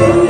you.